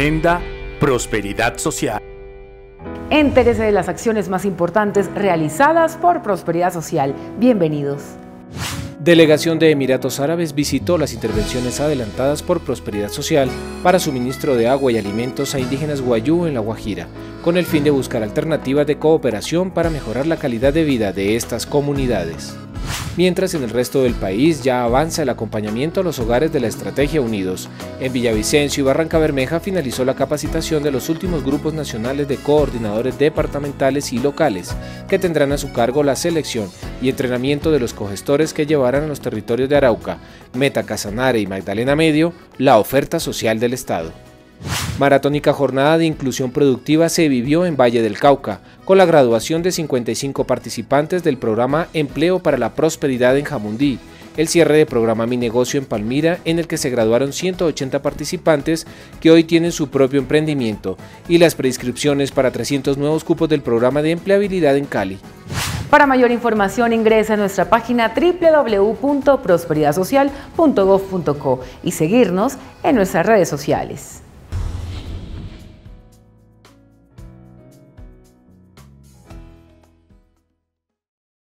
Agenda Prosperidad Social. Entérese de las acciones más importantes realizadas por Prosperidad Social. Bienvenidos. Delegación de Emiratos Árabes visitó las intervenciones adelantadas por Prosperidad Social para suministro de agua y alimentos a indígenas guayú en La Guajira, con el fin de buscar alternativas de cooperación para mejorar la calidad de vida de estas comunidades mientras en el resto del país ya avanza el acompañamiento a los hogares de la Estrategia Unidos. En Villavicencio y Barranca Bermeja finalizó la capacitación de los últimos grupos nacionales de coordinadores departamentales y locales, que tendrán a su cargo la selección y entrenamiento de los cogestores que llevarán a los territorios de Arauca, Meta Casanare y Magdalena Medio la oferta social del Estado. Maratónica jornada de inclusión productiva se vivió en Valle del Cauca, con la graduación de 55 participantes del programa Empleo para la Prosperidad en Jamundí, el cierre de programa Mi Negocio en Palmira, en el que se graduaron 180 participantes que hoy tienen su propio emprendimiento, y las preinscripciones para 300 nuevos cupos del programa de empleabilidad en Cali. Para mayor información ingresa a nuestra página www.prosperidadsocial.gov.co y seguirnos en nuestras redes sociales.